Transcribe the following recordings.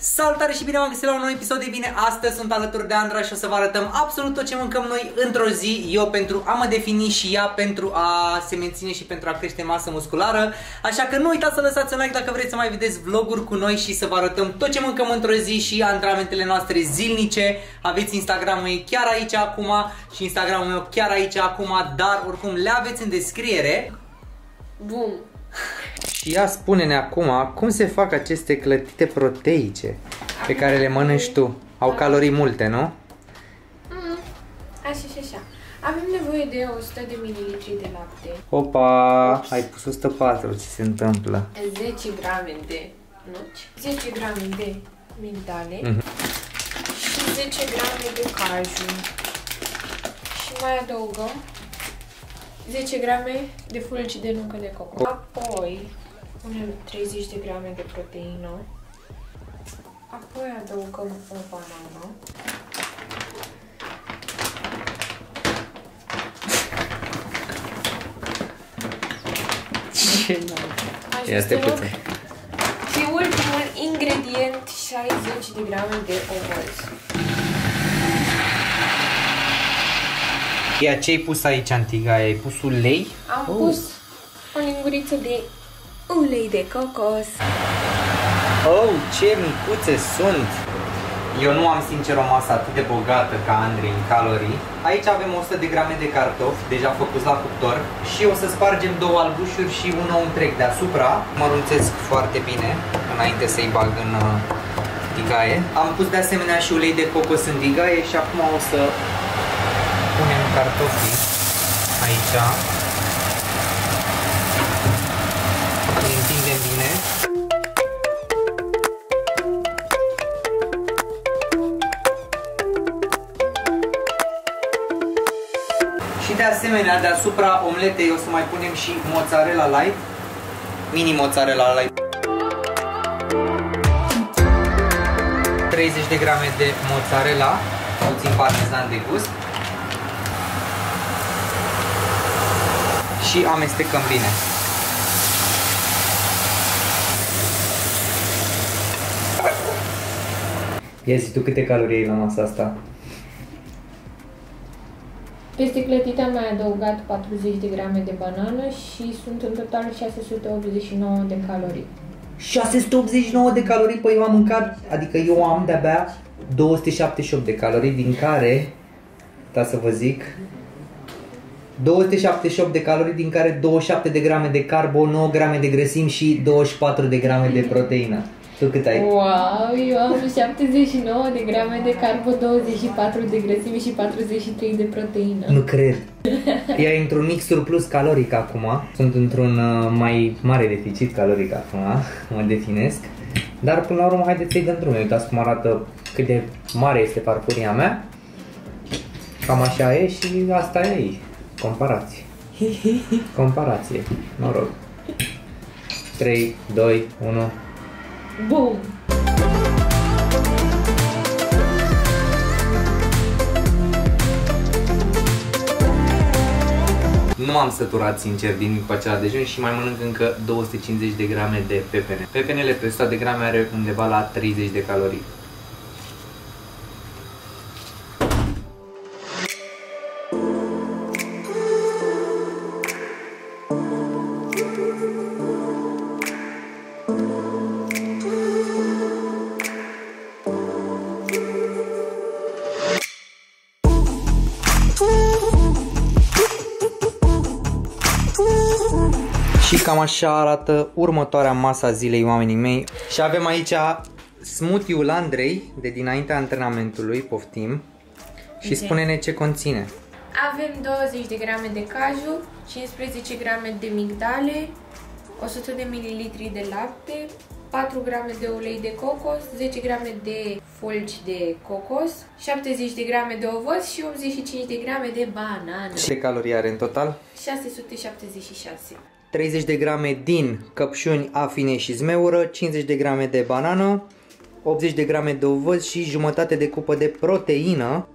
Salutare și bine v-am găsit la un nou episod de bine. Astăzi sunt alături de Andra și o să vă arătăm absolut tot ce mâncăm noi într-o zi. Eu pentru a mă defini și ea pentru a se menține și pentru a crește masă musculară. Așa că nu uitați să lăsați un like dacă vreți să mai vedeți vloguri cu noi și să vă arătăm tot ce mâncăm într-o zi și antrenamentele noastre zilnice. Aveți Instagramul chiar aici acum și Instagramul meu chiar aici acum, dar oricum le aveți în descriere. Bun. Și ea spune-ne acum cum se fac aceste clătite proteice pe care le mănânci tu. Au calorii multe, nu? Mm, așa și așa. Avem nevoie de 100 de mililitri de lapte, Opa, ai pus 104, ce se întâmplă? 10 grame de nuci, 10 grame de migdale Mhm. și 10 grame de caju. Și mai adăugăm 10 grame de fulgi de nucă de cocos. Apoi punem 30 de grame de proteină. Apoi adăugăm o banană. Ce Ia stai Ajustăm puțin. Și ultimul ingredient, 60 de grame de ovăz. Ia ce ai pus aici, Antiga? Ai pus ulei? Am Oh. pus o linguriță de ulei de cocos. Oh, ce micuțe sunt! Eu nu am sincer o masă atât de bogată ca Andrei în calorii. Aici avem 100 de grame de cartofi, deja făcuți la cuptor și o să spargem două albușuri și un ou întreg deasupra. Mărunțesc foarte bine înainte să-i bag în uh, tigaie. Am pus de asemenea și ulei de cocos în tigaie și acum o să punem cartofii aici. De asemenea, deasupra omletei o să mai punem și mozzarella light, mini mozzarella light. 30 de grame de mozzarella, puțin parmezan de gust. Și amestecăm bine. Ia zi tu câte calorii ai la masa asta? Peste clătite am mai adăugat 40 de grame de banană și sunt în total 689 de calorii. 689 de calorii, păi eu am mâncat, adică eu am de-abia 278 de calorii, din care, da să vă zic, 278 de calorii, din care 27 de grame de carbo, 9 grame de grăsimi și 24 de grame de proteină. Tu cât ai? Wow, eu am 79 de grame de carbo, 24 de grăsimi și 43 de proteină. Nu cred. Ea e într-un mic surplus caloric acum. Sunt într-un uh, mai mare deficit caloric acum, mă definesc. Dar până la urmă haideți să-i dăm drumul. Uitați cum arată cât de mare este farfuria mea. Cam așa e și asta e ei. Comparație. Comparație. Noroc. 3, 2, 1. Bum! Nu m-am săturat sincer din după acela dejun și mai mănânc încă 250 de grame de pepene. Pepenele pe 100 de grame are undeva la 30 de calorii. Și cam așa arată următoarea masa zilei oamenii mei. Și avem aici smoothie-ul Andrei de dinaintea antrenamentului, poftim. Și Ok. spune-ne ce conține. Avem 20 de grame de caju, 15 grame de migdale, 100 de mililitri de lapte, 4 grame de ulei de cocos, 10 grame de fulgi de cocos, 70 de grame de ovăz și 85 de grame de banană. Ce calorii are în total? 676. 30 de grame din căpșuni, afine și zmeură, 50 de grame de banană, 80 de grame de ovăz și jumătate de cupă de proteină.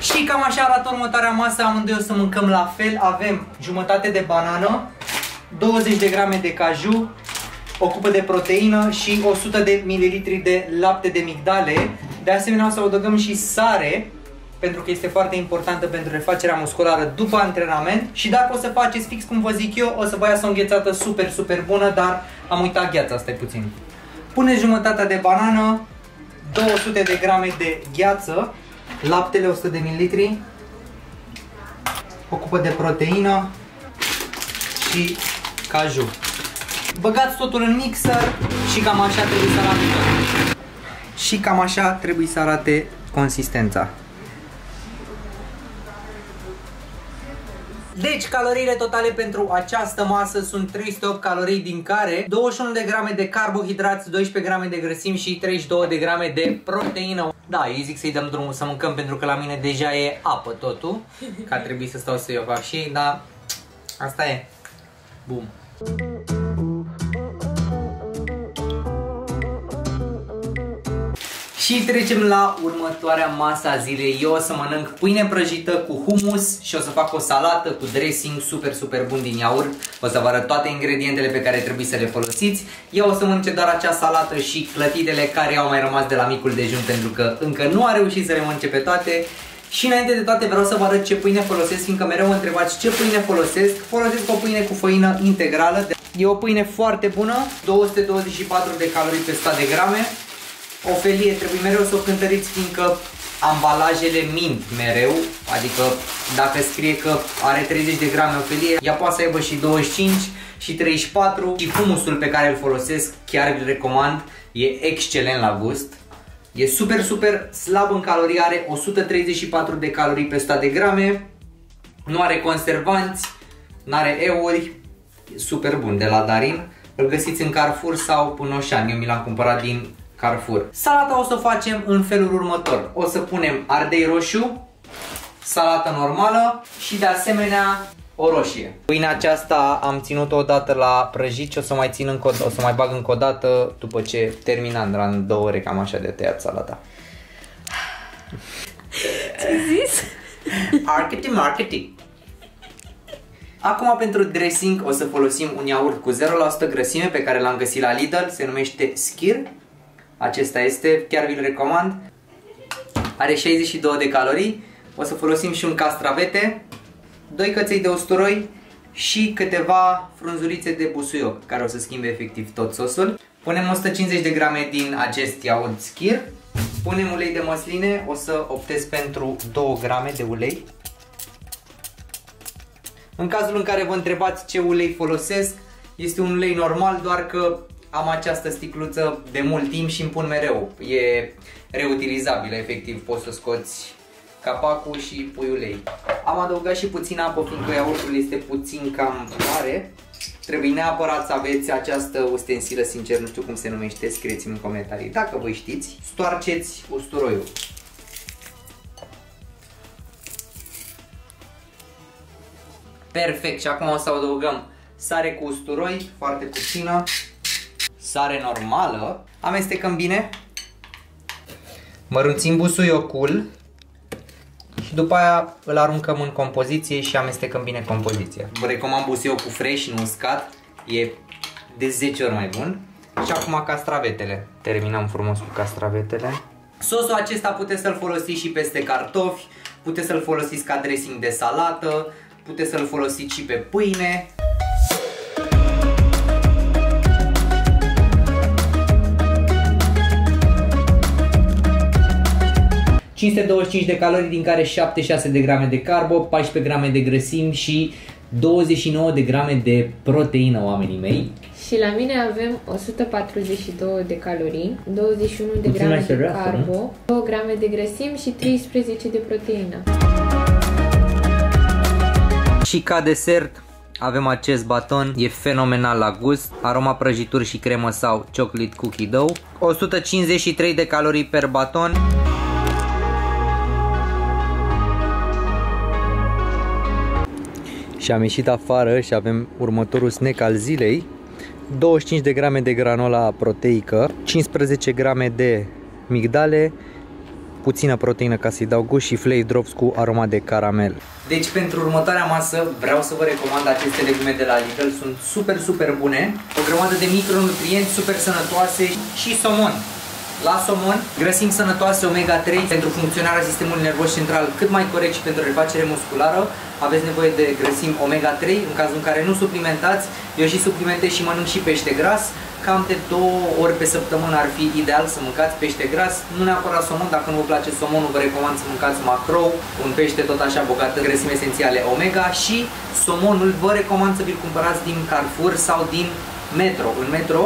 Și cam așa arată dată următoarea masă amândoi o să mâncăm la fel. Avem jumătate de banană, 20 de grame de caju, o cupă de proteină și 100 de ml de lapte de migdale. De asemenea o să adăugăm și sare, pentru că este foarte importantă pentru refacerea musculară după antrenament și dacă o să faceți fix cum vă zic eu, o să vă iasă o înghețată super, super bună, dar am uitat gheața, stai puțin. Puneți jumătatea de banană, 200 de grame de gheață, laptele 100 de ml, o cupă de proteină și caju. Băgați totul în mixer și cam așa trebuie să arate Și cam așa trebuie să arate consistența. Deci, caloriile totale pentru această masă sunt 308 calorii, din care 21 de grame de carbohidrați, 12 grame de grăsimi și 32 de grame de proteină. Da, ei zic să-i dăm drumul să mâncăm pentru că la mine deja e apă totul, că ar trebui să stau să eu fac și dar asta e. Bum. Și trecem la următoarea masă a zilei. Eu o să mănânc pâine prăjită cu hummus și o să fac o salată cu dressing super, super bun din iaurt. O să vă arăt toate ingredientele pe care trebuie să le folosiți. Eu o să mănânce doar acea salată și clătitele care au mai rămas de la micul dejun pentru că încă nu a reușit să le mănânce pe toate. Și înainte de toate vreau să vă arăt ce pâine folosesc, fiindcă mereu mă întrebați ce pâine folosesc. Folosesc o pâine cu făină integrală. E o pâine foarte bună, 224 de calorii pe 100 de grame. O felie trebuie mereu să o cântăriți fiindcă ambalajele mint mereu, adică dacă scrie că are 30 de grame o felie, ea poate să aibă și 25 și 34 și humusul pe care îl folosesc chiar îl recomand, e excelent la gust. E super, super slab în calorii, are 134 de calorii pe 100 de grame, nu are conservanți, nu are euri, e super bun de la Darin. Îl găsiți în Carrefour sau în Oșan, eu mi l-am cumpărat din Carrefour. Salata o să o facem în felul următor. O să punem ardei roșu, salată normală și de asemenea o roșie. Pâinea aceasta am ținut-o odată la prăjit și o să mai țin încă o, o să mai bag încă o dată după ce terminam la două ore cam așa de tăiat salata. Ce zis? Marketing, marketing. Acum pentru dressing o să folosim un iaurt cu 0% grăsime pe care l-am găsit la Lidl, se numește Skir. Acesta este, chiar vi-l recomand. Are 62 de calorii. O să folosim și un castravete, 2 căței de usturoi și câteva frunzulițe de busuioc, care o să schimbe efectiv tot sosul. Punem 150 de grame din acest iaurt schir. Punem ulei de măsline, o să optez pentru 2 grame de ulei. În cazul în care vă întrebați ce ulei folosesc, este un ulei normal, doar că am această sticluță de mult timp și îmi pun mereu. E reutilizabilă, efectiv, poți să scoți capacul și pui ulei. Am adăugat și puțin apă, fiindcă iaurtul este puțin cam mare. Trebuie neapărat să aveți această ustensilă, sincer, nu știu cum se numește, scrieți-mi în comentarii. Dacă voi știți, stoarceți usturoiul. Perfect, și acum o să adăugăm sare cu usturoi, foarte puțină, sare normală, amestecăm bine, mărunțim busuiocul și după aia îl aruncăm în compoziție și amestecăm bine compoziția. Vă recomand busuiocul fresh, nu uscat, e de 10 ori mai bun. Și acum castravetele. Terminăm frumos cu castravetele. Sosul acesta puteți să-l folosiți și peste cartofi, puteți să-l folosiți ca dressing de salată, puteți să-l folosiți și pe pâine. 525 de calorii, din care 76 de grame de carbo, 14 grame de grăsimi și 29 de grame de proteină, oamenii mei. Și la mine avem 142 de calorii, 21 de grame de carbo, 2 grame de grăsimi și 13 de proteină. Și ca desert avem acest baton, e fenomenal la gust, aroma prăjituri și cremă sau chocolate cookie dough, 153 de calorii per baton. Și am ieșit afară și avem următorul snack al zilei 25 de grame de granola proteică 15 grame de migdale puțină proteină ca să-i dau gust și flake drops cu aroma de caramel. Deci pentru următoarea masă vreau să vă recomand aceste legume de la Lidl, sunt super, super bune, o grămadă de micronutrienți super sănătoase și somon. La somon, grăsimi sănătoase omega-3 pentru funcționarea sistemului nervos central cât mai corect și pentru refacere musculară. Aveți nevoie de grăsimi omega-3 în cazul în care nu suplimentați. Eu și suplimentez și mănânc și pește gras. Cam de două ori pe săptămână ar fi ideal să mâncați pește gras. Nu neapărat somon, dacă nu vă place somonul, vă recomand să mâncați macro, un pește tot așa bogat în grăsimi esențiale omega și somonul vă recomand să vi-l cumpărați din Carrefour sau din Metro. În Metro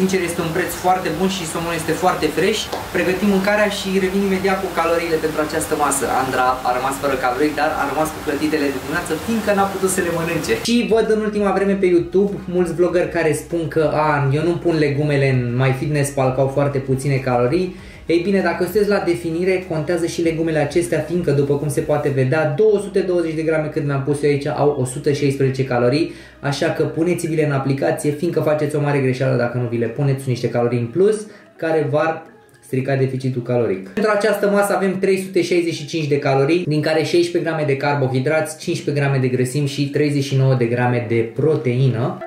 Sincer, este un preț foarte bun și somonul este foarte fresh. Pregătim mâncarea și revin imediat cu caloriile pentru această masă. Andra a rămas fără calorii, dar a rămas cu clătitele de dimineață, fiindcă n-a putut să le mănânce. Și văd în ultima vreme pe YouTube mulți vloggeri care spun că a, eu nu pun legumele în My Fitness Pal, că au foarte puține calorii. Ei bine, dacă sunteți la definire, contează și legumele acestea, fiindcă, după cum se poate vedea, 220 de grame cât mi-am pus eu aici au 116 calorii, așa că puneți-vi-le în aplicație, fiindcă faceți o mare greșeală dacă nu vi le puneți, sunt niște calorii în plus, care v-ar strica deficitul caloric. Pentru această masă avem 365 de calorii, din care 16 grame de carbohidrați, 15 grame de grăsimi și 39 de grame de proteină.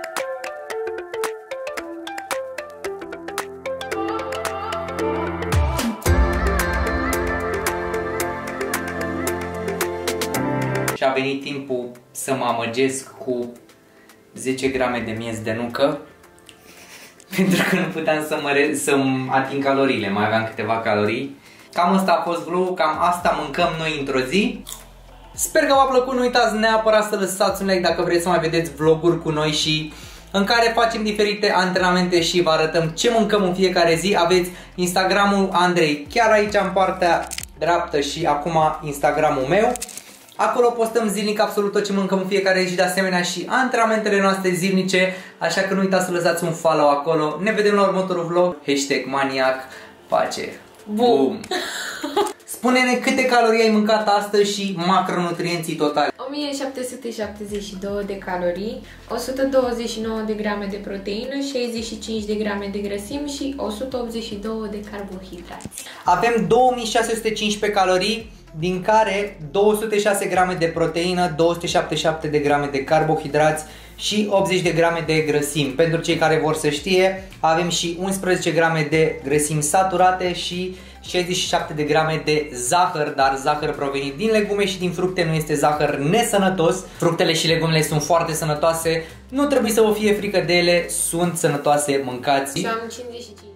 Venit timpul să mă amăgesc cu 10 grame de miez de nucă pentru că nu puteam să mă să ating caloriile, mai aveam câteva calorii. Cam asta a fost vlogul, cam asta mâncăm noi într-o zi. Sper că v-a plăcut, nu uitați neapărat să lăsați un like dacă vreți să mai vedeți vloguri cu noi și în care facem diferite antrenamente și vă arătăm ce mâncăm în fiecare zi. Aveți Instagramul Andrei chiar aici în partea dreaptă și acum Instagramul meu. Acolo postăm zilnic absolut tot ce mâncăm în fiecare zi și de asemenea și antrenamentele noastre zilnice, așa că nu uitați să lăsați un follow acolo. Ne vedem la următorul vlog. Hashtag maniac, pace. Boom! Boom. Spune-ne câte calorii ai mâncat astăzi și macronutrienții totali. 1772 de calorii, 129 de grame de proteină, 65 de grame de grăsimi și 182 de carbohidrați. Avem 2615 calorii, din care 206 grame de proteină, 277 de grame de carbohidrați și 80 de grame de grăsimi. Pentru cei care vor să știe, avem și 11 grame de grăsimi saturate și 67 de grame de zahăr, dar zahăr provenit din legume și din fructe, nu este zahăr nesănătos. Fructele și legumele sunt foarte sănătoase, nu trebuie să vă fie frică de ele, sunt sănătoase, mâncați. Și am 55